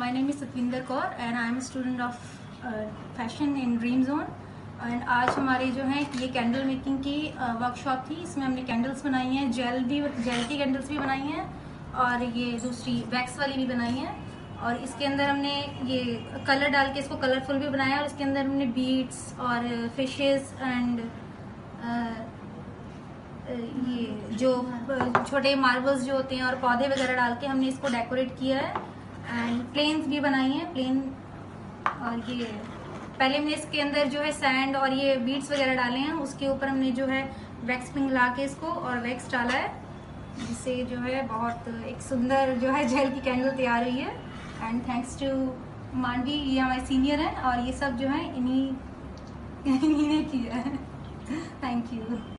my name is and I am a student of uh, fashion in Dream Zone. And आज हमारे जो है ये कैंडल मेकिंग की वर्कशॉप uh, थी। इसमें हमने कैंडल्स बनाई हैं जेल भी जेल की कैंडल्स भी बनाई हैं और ये दूसरी वैक्स वाली भी बनाई हैं। और इसके अंदर हमने ये कलर डाल के इसको कलरफुल भी बनाया और इसके अंदर हमने बीड्स और फिशेस एंड uh, ये जो छोटे मार्बल्स जो होते हैं और पौधे वगैरह डाल के हमने इसको डेकोरेट किया है। एंड प्लेन्स भी बनाई हैं प्लेन और ये, पहले हमने इसके अंदर जो है सैंड और ये बीड्स वगैरह डाले हैं, उसके ऊपर हमने जो है वैक्स पिंग ला के इसको और वैक्स डाला है, जिससे जो है बहुत एक सुंदर जो है जेल की कैंडल तैयार हुई है। एंड थैंक्स टू मांडी ये हमारे सीनियर हैं और ये सब जो है इन्हीं इन्हीं ने किया है। Thank you